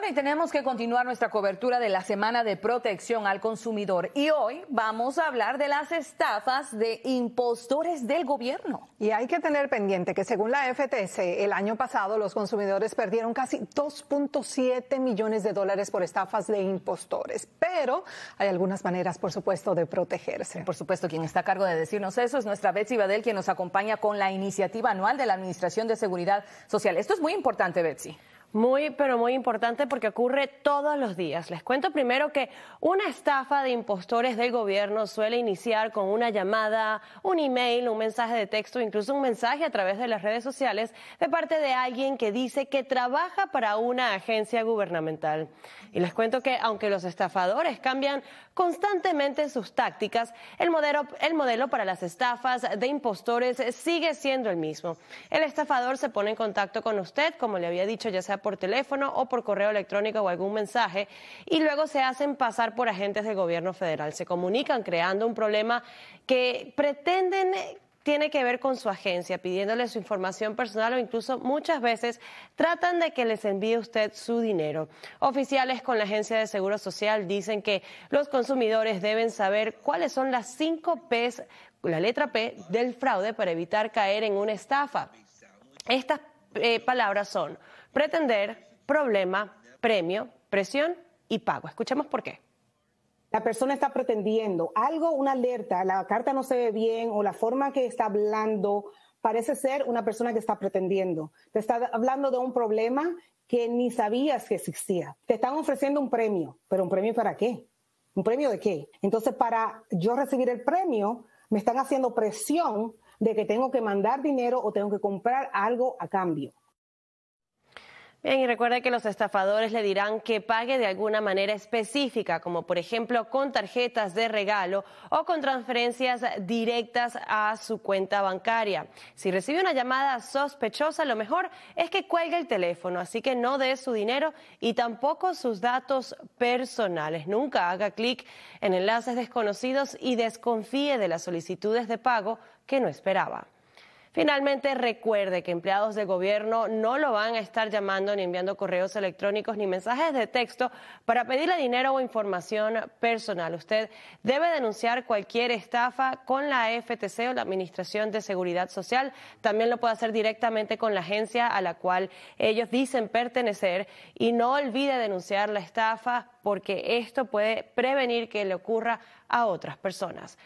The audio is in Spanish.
Bueno, y tenemos que continuar nuestra cobertura de la Semana de Protección al Consumidor. Y hoy vamos a hablar de las estafas de impostores del gobierno. Y hay que tener pendiente que según la FTC, el año pasado los consumidores perdieron casi 2.7 millones de dólares por estafas de impostores. Pero hay algunas maneras, por supuesto, de protegerse. Por supuesto, quien está a cargo de decirnos eso es nuestra Betsy Badel, quien nos acompaña con la iniciativa anual de la Administración de Seguridad Social. Esto es muy importante, Betsy. Muy, pero muy importante porque ocurre todos los días. Les cuento primero que una estafa de impostores del gobierno suele iniciar con una llamada, un email, un mensaje de texto, incluso un mensaje a través de las redes sociales de parte de alguien que dice que trabaja para una agencia gubernamental. Y les cuento que aunque los estafadores cambian constantemente sus tácticas, el modelo, el modelo para las estafas de impostores sigue siendo el mismo. El estafador se pone en contacto con usted, como le había dicho, ya sea por teléfono o por correo electrónico o algún mensaje y luego se hacen pasar por agentes del gobierno federal. Se comunican creando un problema que pretenden tiene que ver con su agencia, pidiéndole su información personal o incluso muchas veces tratan de que les envíe usted su dinero. Oficiales con la Agencia de Seguro Social dicen que los consumidores deben saber cuáles son las cinco P's, la letra P del fraude para evitar caer en una estafa. Estas eh, palabras son pretender, problema, premio, presión y pago. Escuchemos por qué. La persona está pretendiendo algo, una alerta, la carta no se ve bien o la forma que está hablando parece ser una persona que está pretendiendo. Te está hablando de un problema que ni sabías que existía. Te están ofreciendo un premio, pero ¿un premio para qué? ¿Un premio de qué? Entonces, para yo recibir el premio, me están haciendo presión de que tengo que mandar dinero o tengo que comprar algo a cambio. Bien, y recuerde que los estafadores le dirán que pague de alguna manera específica, como por ejemplo con tarjetas de regalo o con transferencias directas a su cuenta bancaria. Si recibe una llamada sospechosa, lo mejor es que cuelgue el teléfono, así que no dé su dinero y tampoco sus datos personales. Nunca haga clic en enlaces desconocidos y desconfíe de las solicitudes de pago que no esperaba. Finalmente, recuerde que empleados de gobierno no lo van a estar llamando ni enviando correos electrónicos ni mensajes de texto para pedirle dinero o información personal. Usted debe denunciar cualquier estafa con la FTC o la Administración de Seguridad Social. También lo puede hacer directamente con la agencia a la cual ellos dicen pertenecer. Y no olvide denunciar la estafa porque esto puede prevenir que le ocurra a otras personas.